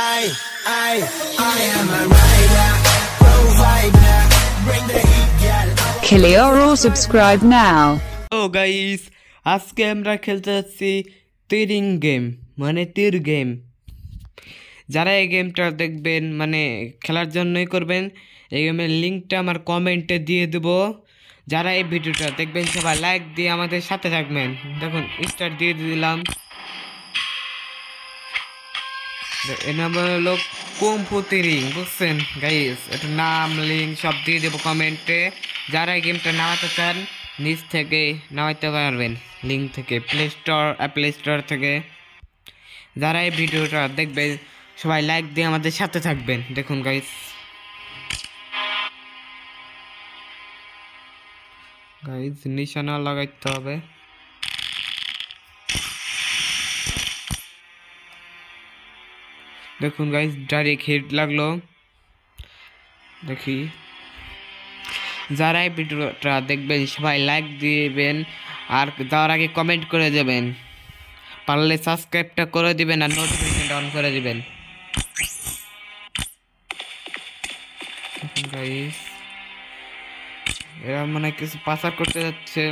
I, I, I am a rider. Provide now. Bring the heat, girl. Or subscribe now. ও guys আজকে আমরা খেলতে যাচ্ছি তীরিং game মানে তীর গেম যারা এই গেমটা দেখবেন মানে খেলার জন্যই করবেন এই গেমের লিঙ্কটা আমার কমেন্টে দিয়ে দেবো যারা এই ভিডিওটা দেখবেন সবাই লাইক দিয়ে আমাদের সাথে থাকবেন দেখুন স্টার দিয়ে দিলাম এর নাম হলো কুম্ফু তিরিং বুঝছেন? গাইস এটার নাম লিঙ্ক সব দিয়ে দেবো কমেন্টে যারা এই গেমটা নামাতে চান, নিচ থেকে নামাইতে পারবেন। লিঙ্ক থেকে প্লে স্টোর অ্যাপল স্টোর থেকে। যারা এই ভিডিওটা দেখবেন সবাই লাইক দিয়ে আমাদের সাথে থাকবেন। দেখুন গাইস গাইস নিশানা লাগাইতে হবে। দেখুন গাইস ডাইরেক্ট হিট লাগল। দেখি। যারা এই ভিডিওটা দেখবেন, সবাই লাইক দিবেন আর যাওয়ার আগে কমেন্ট করে দেবেন। পারলে সাবস্ক্রাইবটা করে দিবেন আর নোটিফিকেশনটা অন করে দিবেন। এরা মানে কিছু পাচার করতে যাচ্ছে।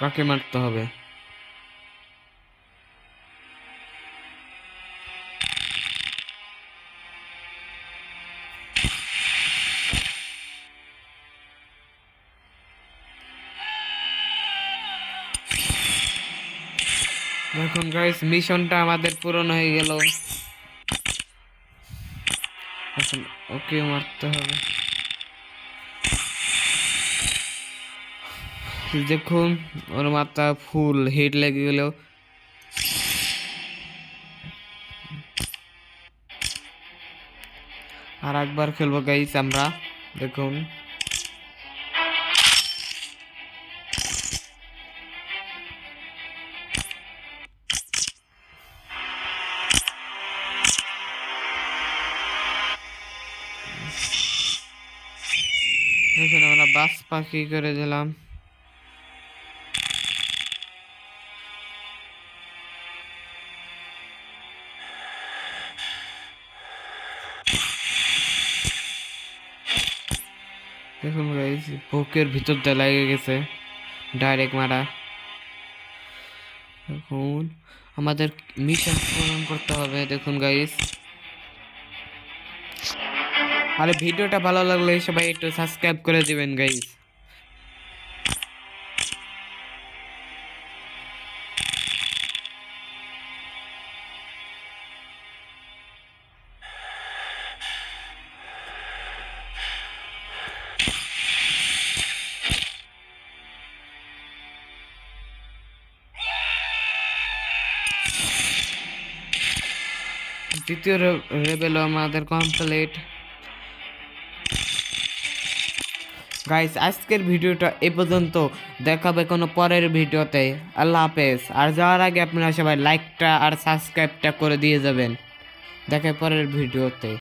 কাকে মারতে হবে? দেখুন গাইস মিশনটা আমাদের পূরণ হয়ে গেল। এখন ওকে মারতে হবে। দেখুন, ওর মাথা ফুল হিট লেগে গেল। আর একবার খেলব গাইস আমরা। দেখুন। দেখুন আমরা বাস পাখি করে দিলাম। দেখুন গাইস বুকের ভিতর দিয়ে লেগে গেছে ডাইরেক্ট মারা। দেখুন, আমাদের মিশন পূরণ করতে হবে, দেখুন গাইস আরে ভিডিওটা ভালো লাগলে সবাই একটু সাবস্ক্রাইব করে দিবেন গাইস দ্বিতীয় রেবেলও আমাদের কমপ্লিট গাইস আজকের ভিডিওটা এ পর্যন্ত। দেখাবে কোনো পরের ভিডিওতে। আল্লাহ হাফেজ। আর যাওয়ার আগে আপনারা সবাই লাইকটা আর সাবস্ক্রাইবটা করে দিয়ে যাবেন। দেখে পরের ভিডিওতে।